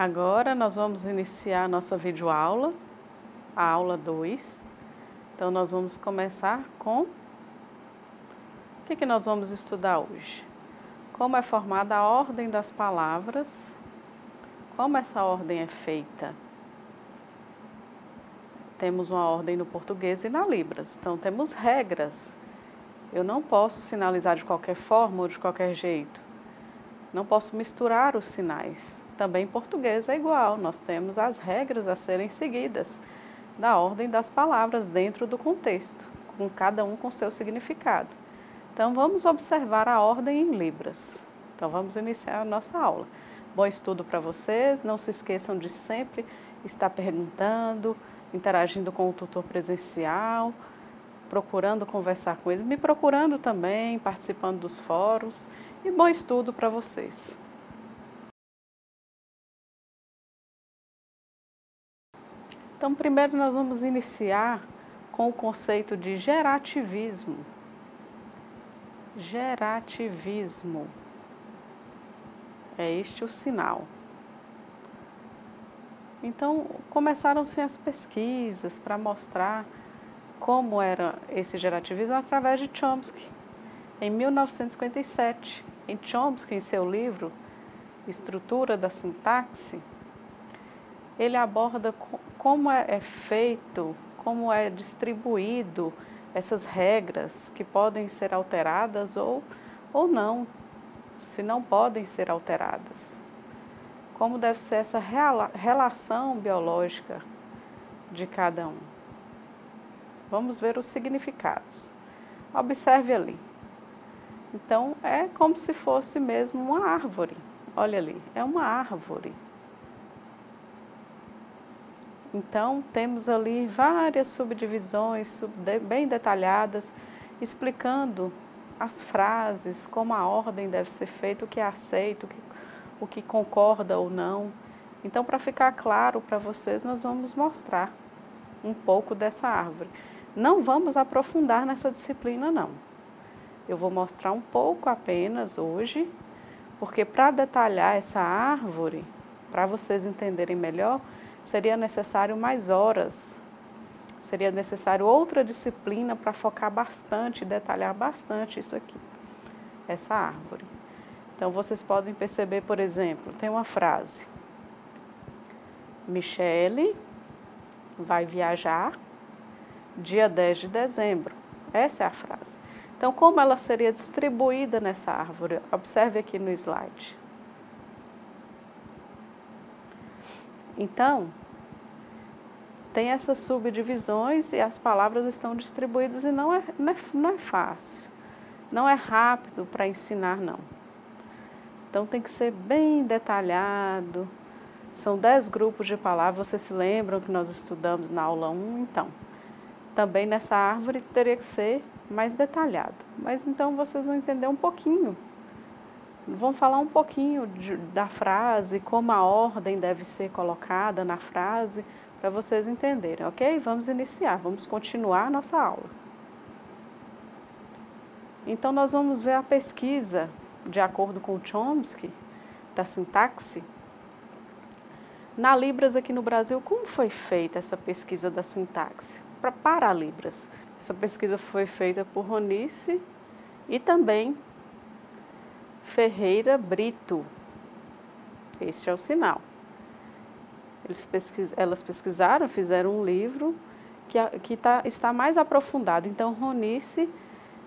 Agora nós vamos iniciar nossa videoaula, a aula 2. Então nós vamos começar com o que, que nós vamos estudar hoje? Como é formada a ordem das palavras, como essa ordem é feita. Temos uma ordem no português e na Libras, então temos regras. Eu não posso sinalizar de qualquer forma ou de qualquer jeito. Não posso misturar os sinais. Também em português é igual, nós temos as regras a serem seguidas da ordem das palavras dentro do contexto, com cada um com seu significado. Então vamos observar a ordem em Libras. Então vamos iniciar a nossa aula. Bom estudo para vocês, não se esqueçam de sempre estar perguntando, interagindo com o tutor presencial, procurando conversar com eles, me procurando também, participando dos fóruns e bom estudo para vocês. Então, primeiro nós vamos iniciar com o conceito de gerativismo. Gerativismo. É este o sinal. Então, começaram-se as pesquisas para mostrar como era esse gerativismo através de Chomsky. Em 1957, em Chomsky, em seu livro Estrutura da Sintaxe, ele aborda como é, é feito, como é distribuído essas regras que podem ser alteradas ou, ou não, se não podem ser alteradas. Como deve ser essa relação biológica de cada um. Vamos ver os significados. Observe ali. Então, é como se fosse mesmo uma árvore. Olha ali, é uma árvore. Então, temos ali várias subdivisões bem detalhadas, explicando as frases, como a ordem deve ser feita, o que é aceito, o que, o que concorda ou não. Então, para ficar claro para vocês, nós vamos mostrar um pouco dessa árvore. Não vamos aprofundar nessa disciplina, não. Eu vou mostrar um pouco apenas hoje, porque para detalhar essa árvore, para vocês entenderem melhor, seria necessário mais horas, seria necessário outra disciplina para focar bastante, detalhar bastante isso aqui, essa árvore. Então vocês podem perceber, por exemplo, tem uma frase: Michele vai viajar dia 10 de dezembro. Essa é a frase. Então, como ela seria distribuída nessa árvore? Observe aqui no slide. Então, tem essas subdivisões e as palavras estão distribuídas e não é, não é, não é fácil, não é rápido para ensinar, não. Então tem que ser bem detalhado. São dez grupos de palavras, vocês se lembram que nós estudamos na aula 1? Então, também nessa árvore teria que ser mais detalhado. Mas então vocês vão entender um pouquinho. Vão falar um pouquinho de, da frase, como a ordem deve ser colocada na frase, para vocês entenderem, ok? Vamos iniciar, vamos continuar a nossa aula. Então, nós vamos ver a pesquisa, de acordo com Chomsky, da sintaxe. Na Libras, aqui no Brasil, como foi feita essa pesquisa da sintaxe? Para, para Libras. Essa pesquisa foi feita por Ronice e também Ferreira Brito. Este é o sinal. Pesquis, elas pesquisaram, fizeram um livro que, que tá, está mais aprofundado. Então, Ronice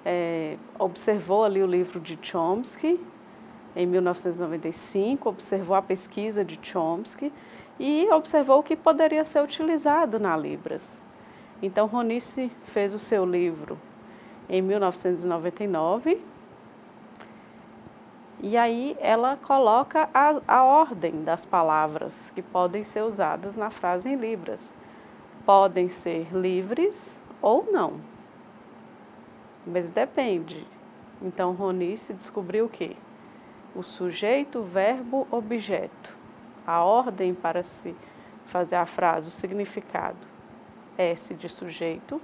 é, observou ali o livro de Chomsky, em 1995, observou a pesquisa de Chomsky e observou o que poderia ser utilizado na Libras. Então, Ronice fez o seu livro em 1999 e aí ela coloca a, a ordem das palavras que podem ser usadas na frase em Libras. Podem ser livres ou não. Mas depende. Então, Ronice descobriu o quê? O sujeito, verbo, objeto. A ordem para se fazer a frase, o significado. S de sujeito,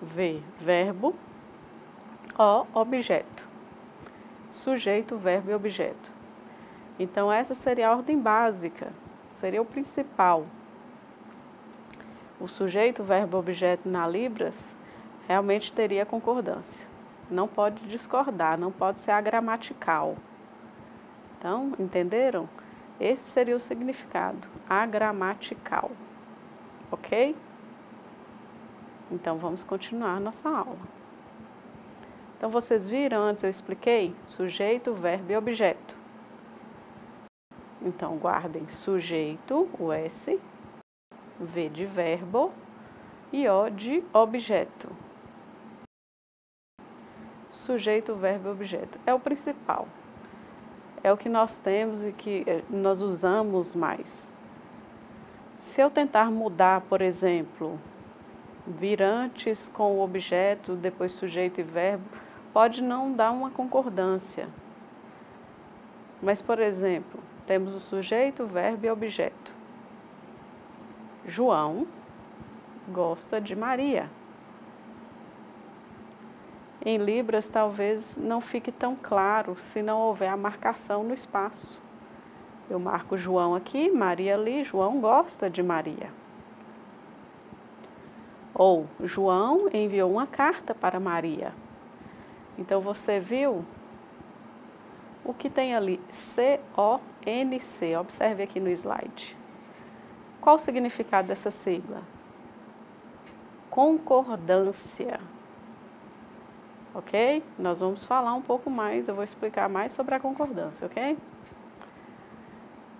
V, verbo, O, objeto sujeito, verbo e objeto. Então, essa seria a ordem básica seria o principal. O sujeito, verbo, objeto na Libras realmente teria concordância. Não pode discordar, não pode ser agramatical. Então, entenderam? Esse seria o significado, agramatical. Ok? Então, vamos continuar nossa aula. Então, vocês viram, antes eu expliquei sujeito, verbo e objeto. Então, guardem sujeito, o S, V de verbo e O de objeto. Sujeito, verbo e objeto. É o principal. É o que nós temos e que eh, nós usamos mais. Se eu tentar mudar, por exemplo, virantes com o objeto, depois sujeito e verbo, pode não dar uma concordância. Mas, por exemplo, temos o sujeito, verbo e objeto. João gosta de Maria. Em Libras, talvez não fique tão claro se não houver a marcação no espaço. Eu marco João aqui, Maria ali, João gosta de Maria. Ou João enviou uma carta para Maria. Então você viu o que tem ali? C-O-N-C. Observe aqui no slide. Qual o significado dessa sigla? Concordância. Ok? Nós vamos falar um pouco mais, eu vou explicar mais sobre a concordância, ok?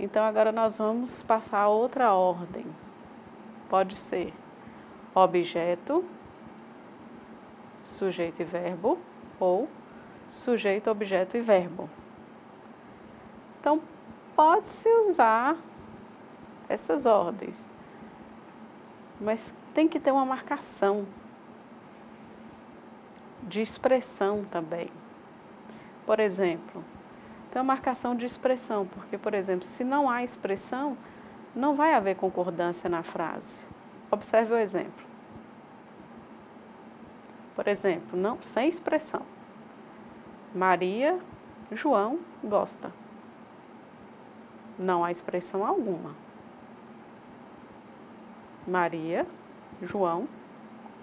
Então agora nós vamos passar a outra ordem. Pode ser objeto, sujeito e verbo ou sujeito, objeto e verbo. Então, pode-se usar essas ordens, mas tem que ter uma marcação de expressão também. Por exemplo, tem uma marcação de expressão, porque, por exemplo, se não há expressão, não vai haver concordância na frase. Observe o exemplo. Por exemplo, não sem expressão. Maria, João gosta. Não há expressão alguma. Maria, João,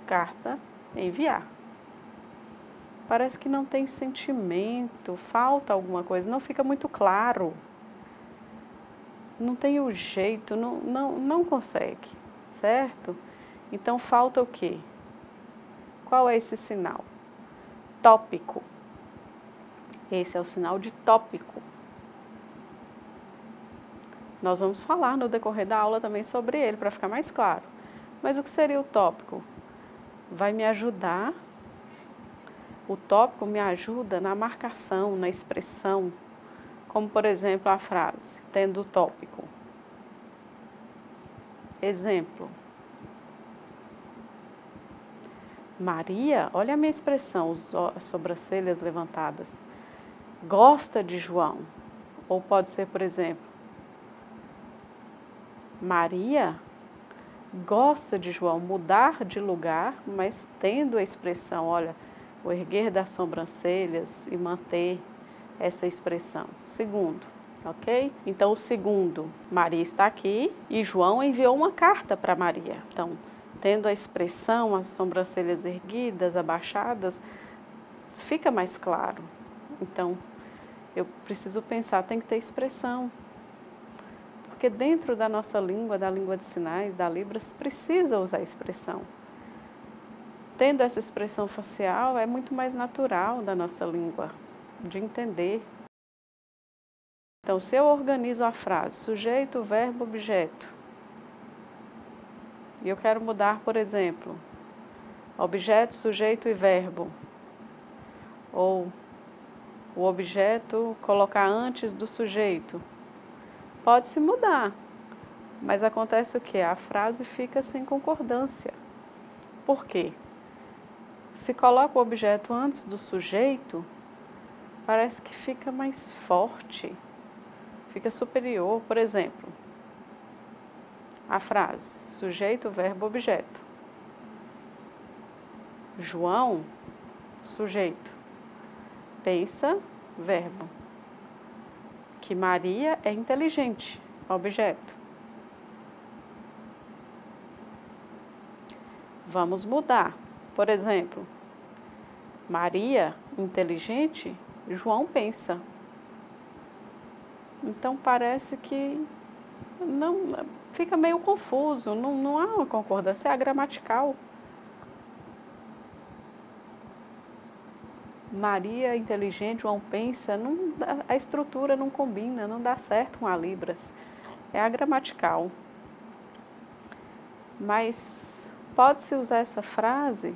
carta, enviar. Parece que não tem sentimento, falta alguma coisa, não fica muito claro. Não tem o jeito, não, não, não consegue, certo? Então falta o quê? Qual é esse sinal? Tópico. Esse é o sinal de tópico. Nós vamos falar no decorrer da aula também sobre ele, para ficar mais claro. Mas o que seria o tópico? Vai me ajudar, o tópico me ajuda na marcação, na expressão, como por exemplo a frase, tendo o tópico. Exemplo. Maria, olha a minha expressão, as sobrancelhas levantadas, gosta de João. Ou pode ser, por exemplo, Maria gosta de João mudar de lugar, mas tendo a expressão, olha, o erguer das sobrancelhas e manter essa expressão. Segundo, ok? Então, o segundo, Maria está aqui e João enviou uma carta para Maria. Então, tendo a expressão, as sobrancelhas erguidas, abaixadas, fica mais claro. Então, eu preciso pensar, tem que ter expressão. Porque dentro da nossa língua, da língua de sinais, da Libras, precisa usar expressão. Tendo essa expressão facial, é muito mais natural da nossa língua, de entender. Então, se eu organizo a frase sujeito, verbo, objeto, e eu quero mudar, por exemplo, objeto, sujeito e verbo, ou o objeto colocar antes do sujeito, pode se mudar. Mas acontece o que? A frase fica sem concordância. Por quê? Se coloca o objeto antes do sujeito, parece que fica mais forte, fica superior. Por exemplo, a frase sujeito, verbo, objeto. João, sujeito. Pensa, verbo. Que Maria é inteligente, objeto. Vamos mudar. Por exemplo, Maria, inteligente, João pensa. Então parece que não fica meio confuso, não, não há uma concordância, é gramatical. Maria inteligente, João pensa, não, a estrutura não combina, não dá certo com a Libras. É a gramatical. Mas pode-se usar essa frase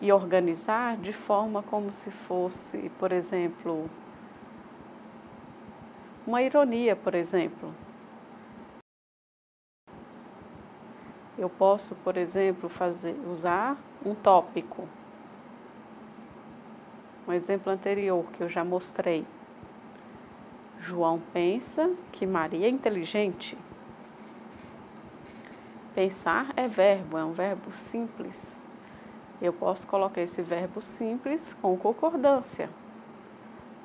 e organizar de forma como se fosse, por exemplo, uma ironia, por exemplo. Eu posso, por exemplo, fazer usar um tópico. Um exemplo anterior que eu já mostrei. João pensa que Maria é inteligente. Pensar é verbo, é um verbo simples. Eu posso colocar esse verbo simples com concordância,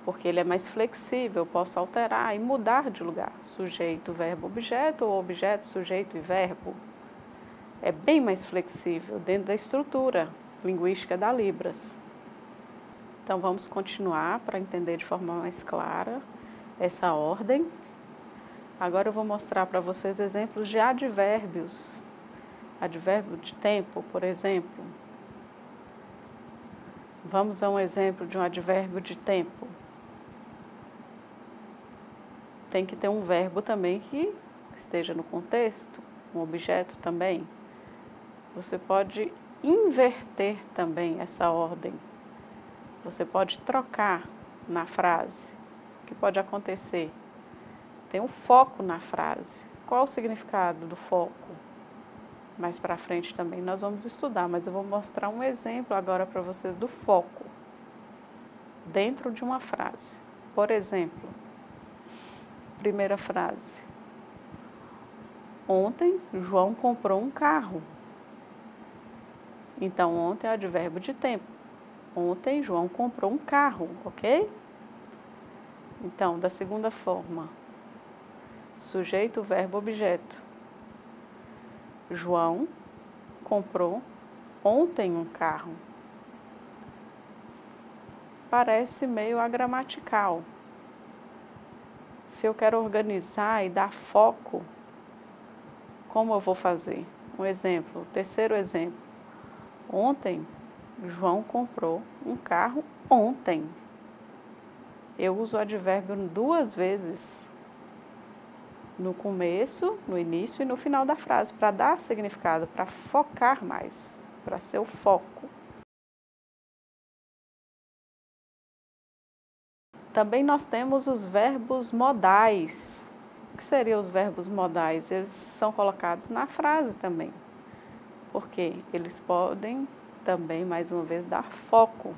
porque ele é mais flexível, eu posso alterar e mudar de lugar. Sujeito, verbo, objeto ou objeto, sujeito e verbo. É bem mais flexível dentro da estrutura linguística da Libras. Então vamos continuar para entender de forma mais clara essa ordem Agora eu vou mostrar para vocês exemplos de advérbios. Advérbio de tempo, por exemplo. Vamos a um exemplo de um advérbio de tempo. Tem que ter um verbo também que esteja no contexto, um objeto também. Você pode inverter também essa ordem. Você pode trocar na frase. O que pode acontecer? Tem um foco na frase. Qual o significado do foco? Mais para frente também nós vamos estudar, mas eu vou mostrar um exemplo agora para vocês do foco dentro de uma frase. Por exemplo, primeira frase. Ontem João comprou um carro. Então, ontem é advérbio de tempo. Ontem João comprou um carro, ok? Então, da segunda forma, Sujeito, verbo, objeto. João comprou ontem um carro. Parece meio agramatical. Se eu quero organizar e dar foco, como eu vou fazer? Um exemplo, terceiro exemplo. Ontem, João comprou um carro ontem. Eu uso o advérbio duas vezes no começo, no início e no final da frase, para dar significado, para focar mais, para ser o foco. Também nós temos os verbos modais. O que seriam os verbos modais? Eles são colocados na frase também, porque eles podem também, mais uma vez, dar foco.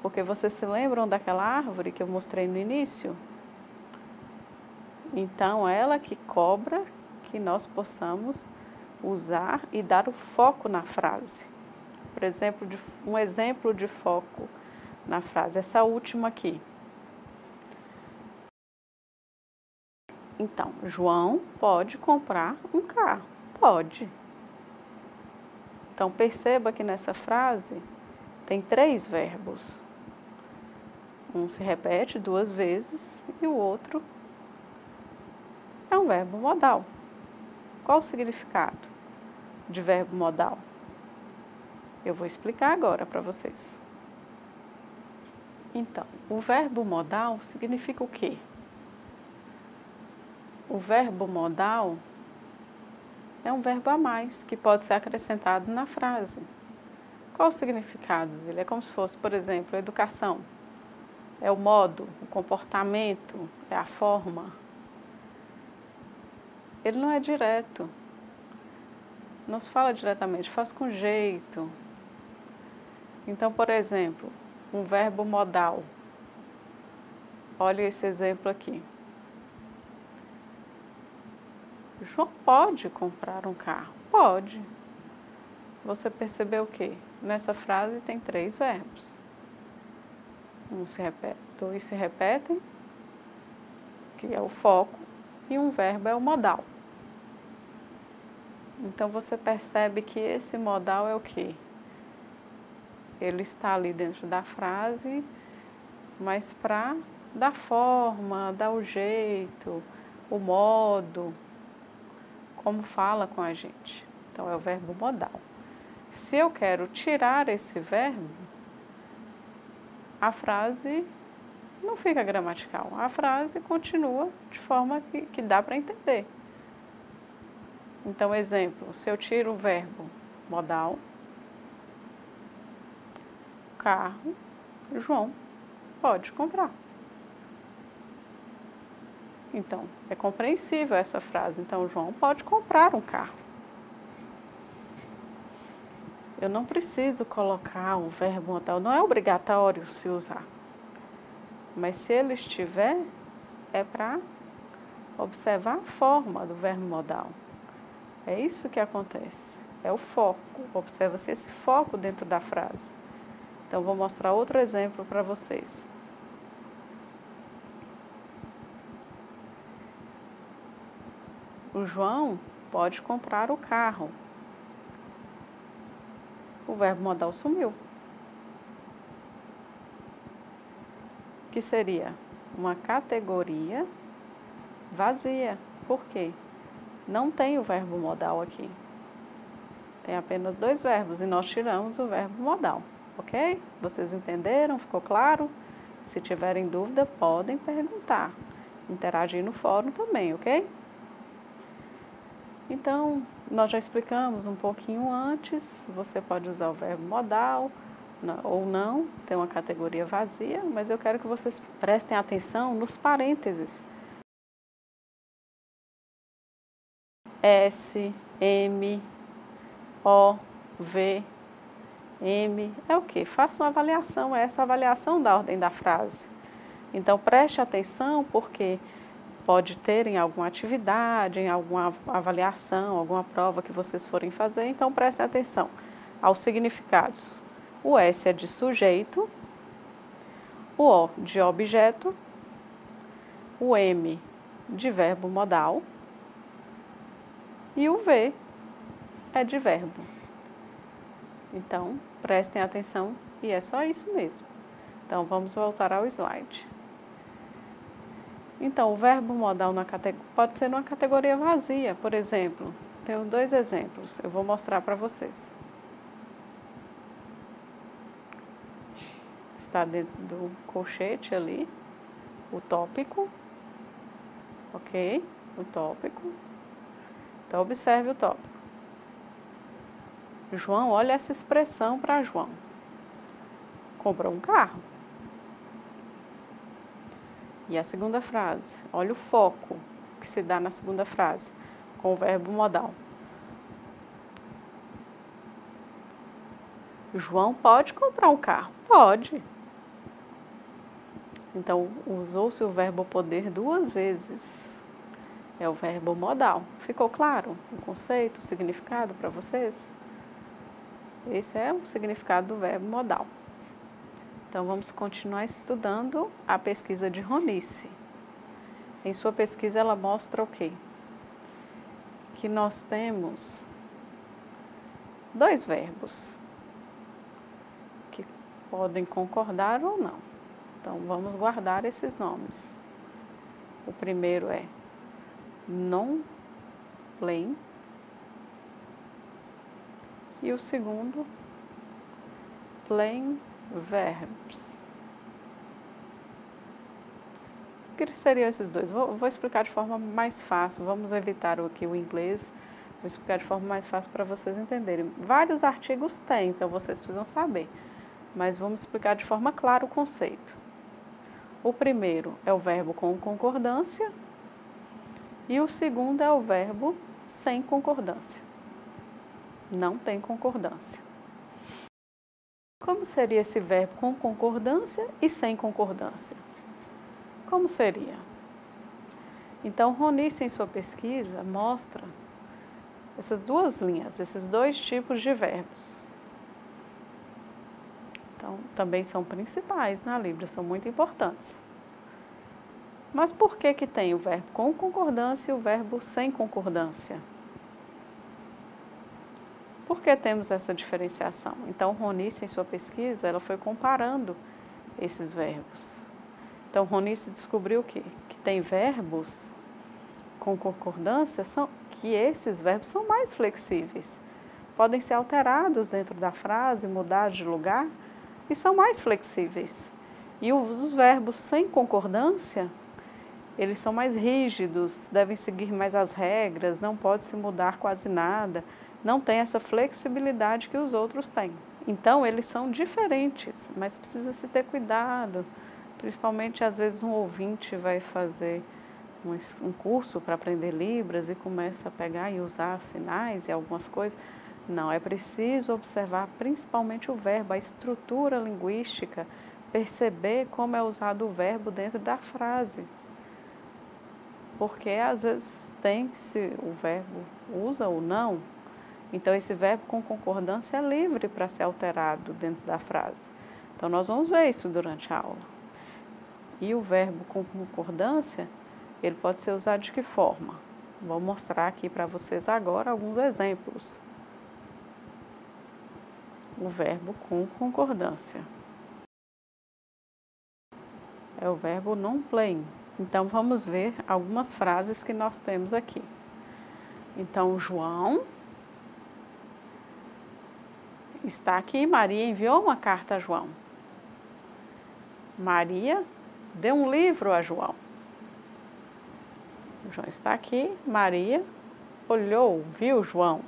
Porque vocês se lembram daquela árvore que eu mostrei no início? Então, ela que cobra que nós possamos usar e dar o foco na frase. Por exemplo, um exemplo de foco na frase, essa última aqui. Então, João pode comprar um carro. Pode. Então, perceba que nessa frase tem três verbos. Um se repete duas vezes e o outro é um verbo modal. Qual o significado de verbo modal? Eu vou explicar agora para vocês. Então, o verbo modal significa o quê? O verbo modal é um verbo a mais que pode ser acrescentado na frase. Qual o significado dele? É como se fosse, por exemplo, educação. É o modo, o comportamento, é a forma, ele não é direto. Não se fala diretamente, faz com jeito. Então, por exemplo, um verbo modal. Olha esse exemplo aqui. João pode comprar um carro? Pode. Você percebeu o quê? Nessa frase tem três verbos. Um se repete, dois se repetem, que é o foco, e um verbo é o modal. Então você percebe que esse modal é o quê? Ele está ali dentro da frase, mas para dar forma, dar o jeito, o modo, como fala com a gente. Então é o verbo modal. Se eu quero tirar esse verbo, a frase não fica gramatical. A frase continua de forma que, que dá para entender. Então, exemplo, se eu tiro o verbo modal, carro, João pode comprar. Então, é compreensível essa frase. Então, João pode comprar um carro. Eu não preciso colocar o verbo modal, não é obrigatório se usar. Mas se ele estiver, é para observar a forma do verbo modal. É isso que acontece. É o foco. Observa-se esse foco dentro da frase. Então, vou mostrar outro exemplo para vocês. O João pode comprar o carro. O verbo modal sumiu. Que seria uma categoria vazia. Por quê? Não tem o verbo modal aqui. Tem apenas dois verbos e nós tiramos o verbo modal, ok? Vocês entenderam? Ficou claro? Se tiverem dúvida, podem perguntar. Interagir no fórum também, ok? Então, nós já explicamos um pouquinho antes. Você pode usar o verbo modal ou não, tem uma categoria vazia, mas eu quero que vocês prestem atenção nos parênteses S, M, O, V, M. É o que? Faça uma avaliação, é essa avaliação da ordem da frase. Então preste atenção porque pode ter em alguma atividade, em alguma avaliação, alguma prova que vocês forem fazer, então prestem atenção aos significados. O S é de sujeito, o O de objeto, o M de verbo modal e o V é de verbo. Então, prestem atenção e é só isso mesmo. Então, vamos voltar ao slide. Então, o verbo modal na pode ser numa categoria vazia, por exemplo. Tenho dois exemplos, eu vou mostrar para vocês. Está dentro do colchete ali, o tópico, ok? O tópico. Então, observe o tópico. João, olha essa expressão para João. Comprou um carro. E a segunda frase, olha o foco que se dá na segunda frase, com o verbo modal. João pode comprar um carro? Pode. Então, usou-se o verbo poder duas vezes. É o verbo modal. Ficou claro o conceito, o significado para vocês? Esse é o significado do verbo modal. Então, vamos continuar estudando a pesquisa de Ronice. Em sua pesquisa, ela mostra o quê? Que nós temos dois verbos que podem concordar ou não. Então, vamos guardar esses nomes. O primeiro é non plain e o segundo plain verbs. O que seriam esses dois? Vou, vou, explicar de forma mais fácil, vamos evitar aqui o inglês, vou explicar de forma mais fácil para vocês entenderem. Vários artigos têm, então vocês precisam saber, mas vamos explicar de forma clara o conceito. O primeiro é o verbo com concordância e o segundo é o verbo sem concordância. Não tem concordância. Como seria esse verbo com concordância e sem concordância? Como seria? Então, Ronice, em sua pesquisa, mostra essas duas linhas, esses dois tipos de verbos. Então, também são principais na Libra, são muito importantes. Mas por que que tem o verbo com concordância e o verbo sem concordância? Por que temos essa diferenciação? Então, Ronice, em sua pesquisa, ela foi comparando esses verbos. Então, Ronice descobriu que, que tem verbos com concordância, são, que esses verbos são mais flexíveis. Podem ser alterados dentro da frase, mudar de lugar e são mais flexíveis. E os verbos sem concordância, eles são mais rígidos, devem seguir mais as regras, não pode se mudar quase nada, não tem essa flexibilidade que os outros têm. Então, eles são diferentes, mas precisa se ter cuidado, principalmente às vezes um ouvinte vai fazer um, curso para aprender Libras e começa a pegar e usar sinais e algumas coisas. Não, é preciso observar principalmente o verbo, a estrutura linguística, perceber como é usado o verbo dentro da frase. Porque às vezes tem que se o verbo usa ou não. Então esse verbo com concordância é livre para ser alterado dentro da frase. Então nós vamos ver isso durante a aula. E o verbo com concordância, ele pode ser usado de que forma? Vou mostrar aqui para vocês agora alguns exemplos. O verbo com concordância é o verbo non plain. Então vamos ver algumas frases que nós temos aqui. Então, João está aqui. Maria enviou uma carta a João. Maria deu um livro a João. João está aqui. Maria olhou, viu João.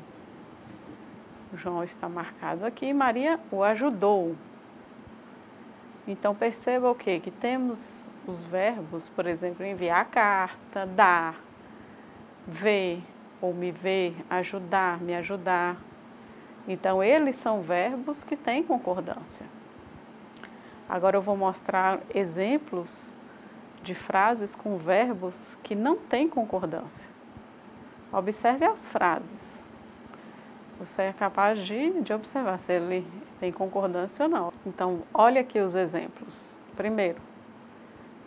João está marcado aqui. Maria o ajudou. Então perceba o que? Que temos os verbos, por exemplo, enviar carta, dar, ver ou me ver, ajudar, me ajudar. Então eles são verbos que têm concordância. Agora eu vou mostrar exemplos de frases com verbos que não têm concordância. Observe as frases. Você é capaz de, de observar se ele tem concordância ou não. Então, olha aqui os exemplos. Primeiro,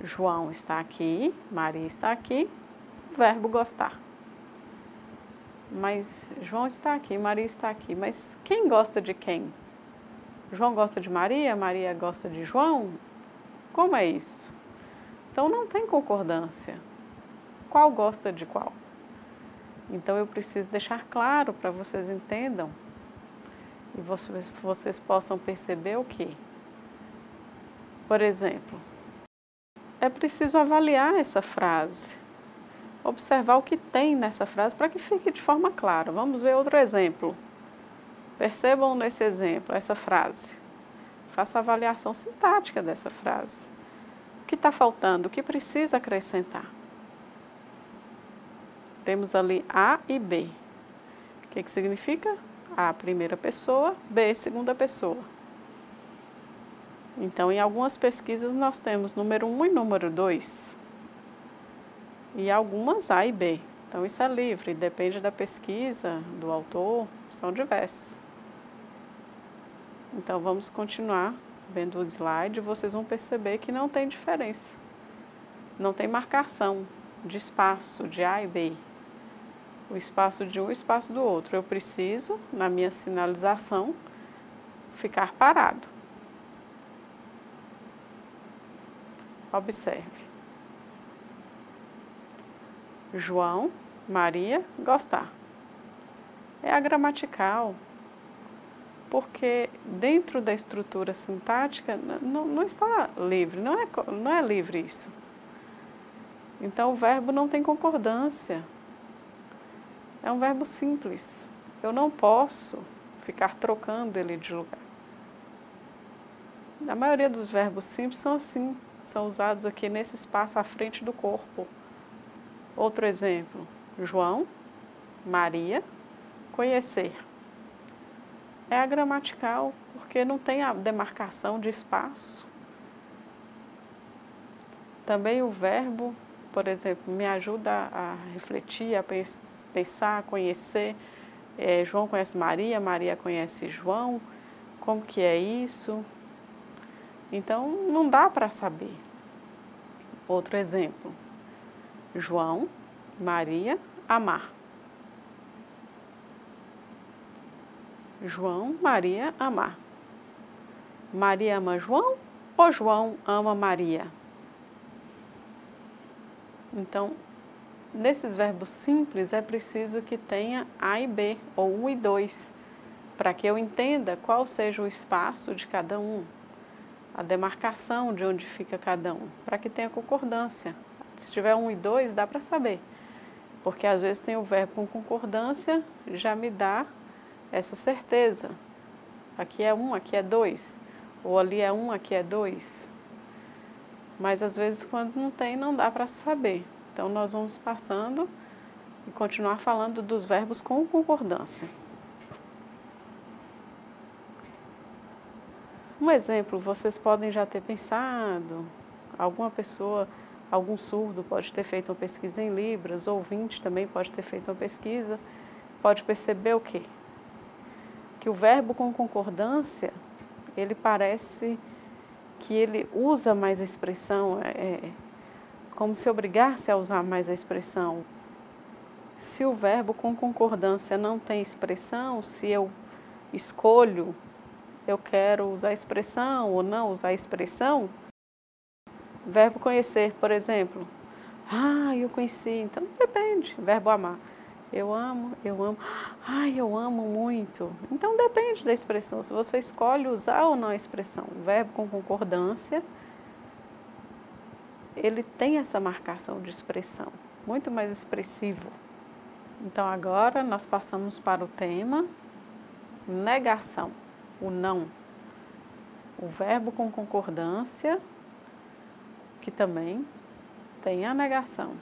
João está aqui, Maria está aqui, verbo gostar. Mas João está aqui, Maria está aqui. Mas quem gosta de quem? João gosta de Maria, Maria gosta de João? Como é isso? Então não tem concordância. Qual gosta de qual? Então eu preciso deixar claro para vocês entendam e vocês, vocês possam perceber o que. Por exemplo, é preciso avaliar essa frase, observar o que tem nessa frase para que fique de forma clara. Vamos ver outro exemplo. Percebam nesse exemplo essa frase. Faça a avaliação sintática dessa frase. O que está faltando? O que precisa acrescentar? Temos ali A e B. O que, que significa? A, primeira pessoa, B, segunda pessoa. Então, em algumas pesquisas, nós temos número 1 um e número 2. E algumas A e B. Então, isso é livre, depende da pesquisa, do autor, são diversas. Então, vamos continuar vendo o slide, vocês vão perceber que não tem diferença. Não tem marcação de espaço de A e B o espaço de um e o espaço do outro. Eu preciso, na minha sinalização, ficar parado. Observe. João, Maria, gostar. É a gramatical, porque dentro da estrutura sintática não, não está livre, não é, não é livre isso. Então o verbo não tem concordância. É um verbo simples. Eu não posso ficar trocando ele de lugar. A maioria dos verbos simples são assim, são usados aqui nesse espaço à frente do corpo. Outro exemplo: João, Maria, conhecer. É a gramatical, porque não tem a demarcação de espaço. Também o verbo por exemplo, me ajuda a refletir, a pensar, a conhecer. É, João conhece Maria, Maria conhece João, como que é isso? Então, não dá para saber. Outro exemplo, João, Maria, amar. João, Maria, amar. Maria ama João ou João ama Maria? Então, nesses verbos simples é preciso que tenha A e B, ou um e dois, para que eu entenda qual seja o espaço de cada um, a demarcação de onde fica cada um, para que tenha concordância. Se tiver um e dois, dá para saber. Porque às vezes tem o verbo com concordância, já me dá essa certeza. Aqui é um, aqui é dois. Ou ali é um, aqui é dois. Mas às vezes quando não tem, não dá para saber. Então nós vamos passando e continuar falando dos verbos com concordância. Um exemplo, vocês podem já ter pensado, alguma pessoa, algum surdo pode ter feito uma pesquisa em Libras, ouvinte também pode ter feito uma pesquisa, pode perceber o quê? Que o verbo com concordância, ele parece que ele usa mais a expressão, é, é como se obrigasse a usar mais a expressão. Se o verbo com concordância não tem expressão, se eu escolho eu quero usar a expressão ou não usar a expressão. Verbo conhecer, por exemplo. Ah, eu conheci. Então depende. Verbo amar. Eu amo, eu amo. Ai, eu amo muito. Então depende da expressão. Se você escolhe usar ou não a expressão. Verbo com concordância, ele tem essa marcação de expressão, muito mais expressivo. Então agora nós passamos para o tema negação o não. O verbo com concordância, que também tem a negação.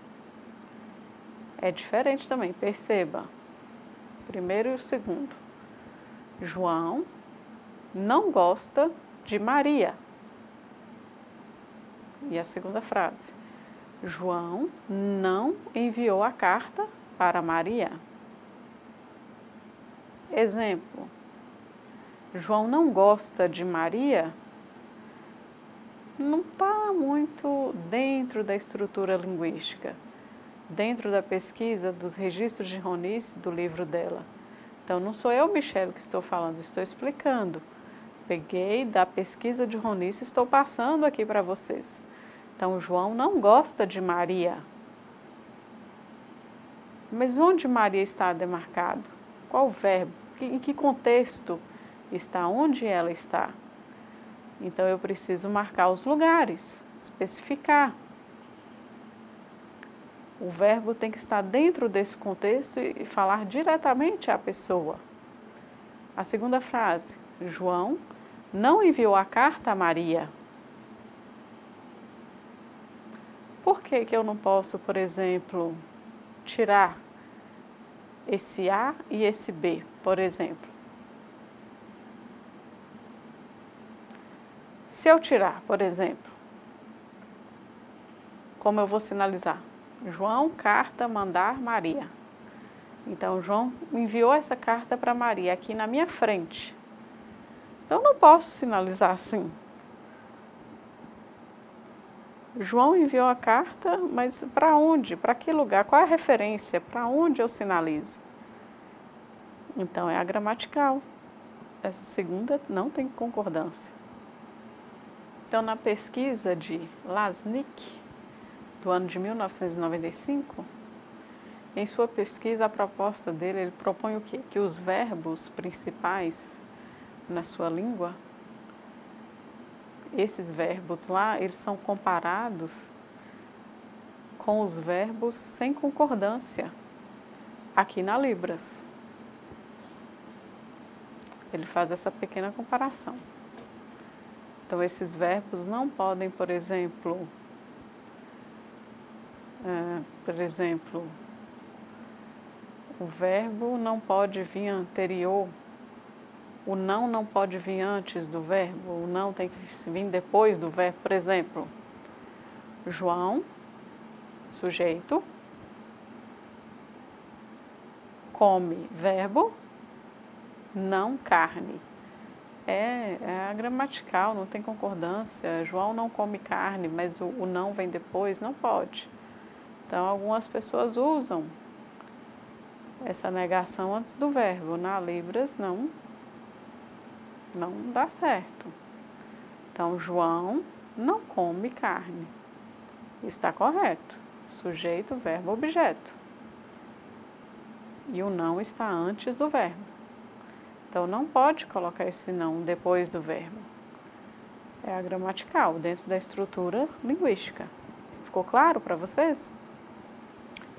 É diferente também, perceba. Primeiro e o segundo. João não gosta de Maria. E a segunda frase. João não enviou a carta para Maria. Exemplo: João não gosta de Maria, não está muito dentro da estrutura linguística, dentro da pesquisa dos registros de Ronice do livro dela. Então, não sou eu, Michelle, que estou falando, estou explicando. Peguei da pesquisa de Ronice e estou passando aqui para vocês. Então, João não gosta de Maria. Mas onde Maria está demarcado? Qual verbo? Em que contexto está onde ela está. Então eu preciso marcar os lugares, especificar. O verbo tem que estar dentro desse contexto e falar diretamente à pessoa. A segunda frase, João não enviou a carta a Maria. Por que, que eu não posso, por exemplo, tirar esse A e esse B, por exemplo? Se eu tirar, por exemplo, como eu vou sinalizar? João, carta, mandar Maria. Então, João enviou essa carta para Maria aqui na minha frente. Então, eu não posso sinalizar assim. João enviou a carta, mas para onde? Para que lugar? Qual é a referência? Para onde eu sinalizo? Então, é a gramatical. Essa segunda não tem concordância. Então, na pesquisa de Lasnik, do ano de 1995, em sua pesquisa, a proposta dele, ele propõe o quê? Que os verbos principais na sua língua, esses verbos lá, eles são comparados com os verbos sem concordância, aqui na Libras. Ele faz essa pequena comparação. Então, esses verbos não podem, por exemplo, é, por exemplo, o verbo não pode vir anterior, o não não pode vir antes do verbo, o não tem que vir depois do verbo. Por exemplo, João, sujeito, come, verbo, não carne é, é gramatical, não tem concordância. João não come carne, mas o, o não vem depois, não pode. Então, algumas pessoas usam essa negação antes do verbo. Na Libras, não, Não dá certo. Então, João não come carne. Está correto. Sujeito, verbo, objeto. E o não está antes do verbo. Então, não pode colocar esse não depois do verbo. É a gramatical, dentro da estrutura linguística. Ficou claro para vocês?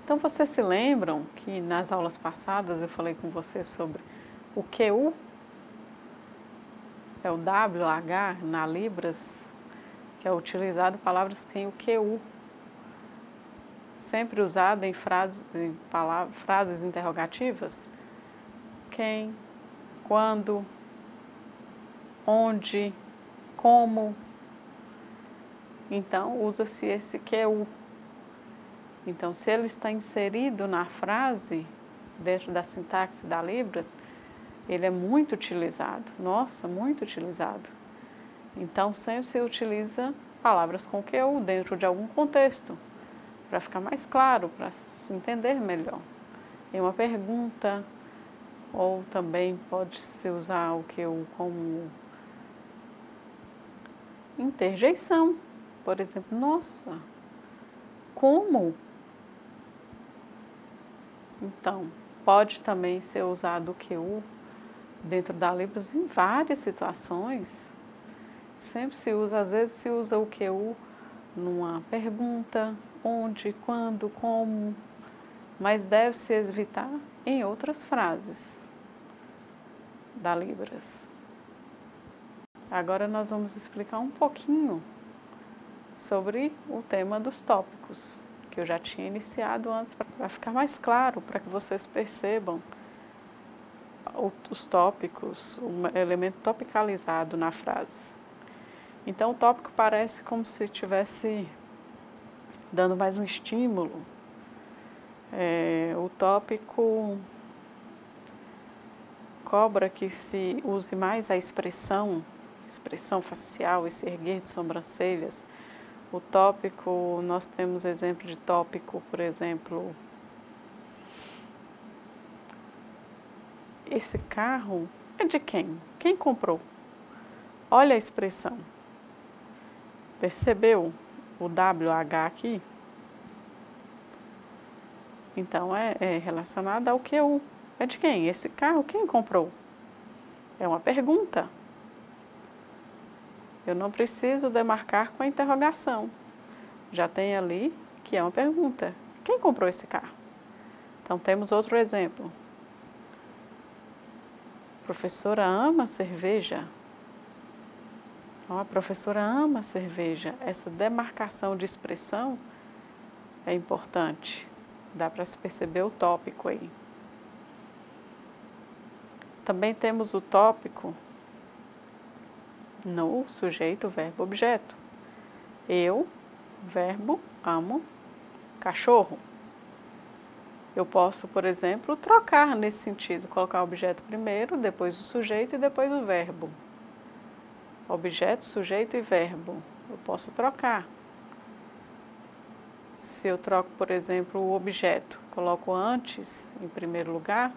Então, vocês se lembram que nas aulas passadas eu falei com vocês sobre o QU? É o WH na Libras, que é utilizado palavras que têm o QU. Sempre usado em frases, em palavras, frases interrogativas. Quem, quando, onde, como. Então, usa-se esse QU. Então, se ele está inserido na frase, dentro da sintaxe da Libras, ele é muito utilizado. Nossa, muito utilizado. Então, sempre se utiliza palavras com QU dentro de algum contexto, para ficar mais claro, para se entender melhor. Em uma pergunta, ou também pode-se usar o QU como interjeição. Por exemplo, nossa, como então, pode também ser usado o QU dentro da Libras em várias situações. Sempre se usa, às vezes se usa o QU numa pergunta, onde, quando, como, mas deve se evitar em outras frases da Libras. Agora nós vamos explicar um pouquinho sobre o tema dos tópicos que eu já tinha iniciado antes, para ficar mais claro, para que vocês percebam os tópicos, o elemento topicalizado na frase. Então, o tópico parece como se estivesse dando mais um estímulo. É, o tópico cobra que se use mais a expressão, expressão facial, esse erguer de sobrancelhas, o tópico, nós temos exemplo de tópico, por exemplo, esse carro é de quem? Quem comprou? Olha a expressão. Percebeu o WH aqui? Então é, é relacionado ao que o é de quem? Esse carro quem comprou? É uma pergunta. Eu não preciso demarcar com a interrogação. Já tem ali que é uma pergunta. Quem comprou esse carro? Então temos outro exemplo. Professora ama cerveja. Então, a professora ama cerveja. Essa demarcação de expressão é importante. Dá para se perceber o tópico aí. Também temos o tópico no sujeito, verbo, objeto. Eu, verbo, amo cachorro. Eu posso, por exemplo, trocar nesse sentido, colocar o objeto primeiro, depois o sujeito e depois o verbo. Objeto, sujeito e verbo. Eu posso trocar. Se eu troco, por exemplo, o objeto, coloco antes, em primeiro lugar,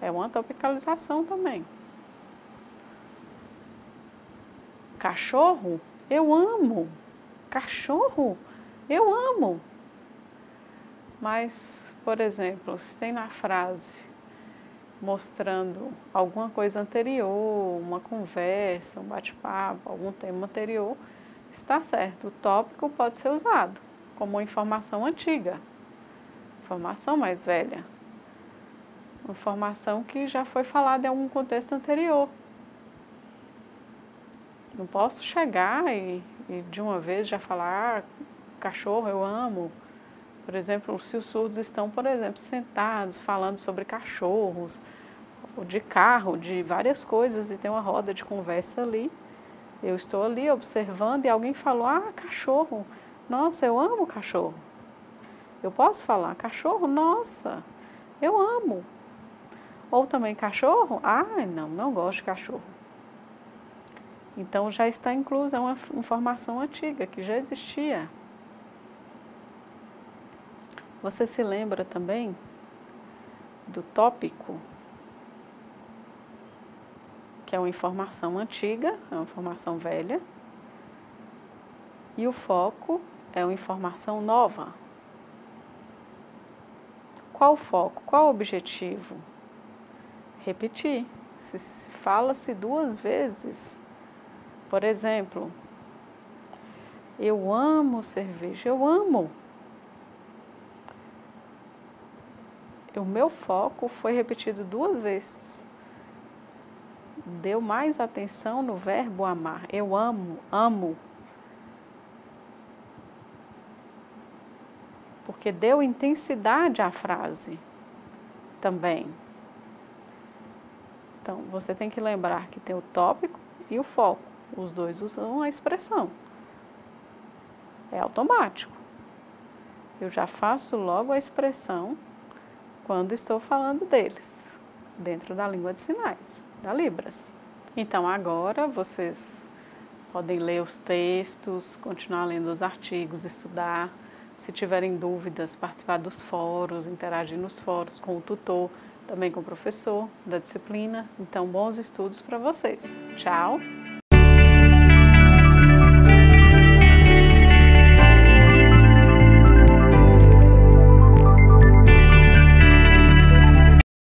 é uma topicalização também. Cachorro, eu amo. Cachorro, eu amo. Mas, por exemplo, se tem na frase mostrando alguma coisa anterior, uma conversa, um bate-papo, algum tema anterior, está certo. O tópico pode ser usado como uma informação antiga, informação mais velha, informação que já foi falada em algum contexto anterior. Não posso chegar e, e de uma vez já falar, ah, cachorro eu amo. Por exemplo, se os surdos estão, por exemplo, sentados falando sobre cachorros, de carro, de várias coisas, e tem uma roda de conversa ali. Eu estou ali observando e alguém falou: Ah, cachorro, nossa, eu amo cachorro. Eu posso falar: Cachorro, nossa, eu amo. Ou também cachorro? Ah, não, não gosto de cachorro. Então já está inclusa é uma informação antiga que já existia. Você se lembra também do tópico que é uma informação antiga, é uma informação velha, e o foco é uma informação nova. Qual o foco? Qual o objetivo? Repetir. Se fala-se duas vezes, por exemplo, eu amo cerveja, eu amo. O meu foco foi repetido duas vezes. Deu mais atenção no verbo amar. Eu amo, amo. Porque deu intensidade à frase também. Então, você tem que lembrar que tem o tópico e o foco. Os dois usam a expressão. É automático. Eu já faço logo a expressão quando estou falando deles, dentro da língua de sinais, da Libras. Então, agora vocês podem ler os textos, continuar lendo os artigos, estudar. Se tiverem dúvidas, participar dos fóruns, interagir nos fóruns com o tutor, também com o professor da disciplina. Então, bons estudos para vocês. Tchau!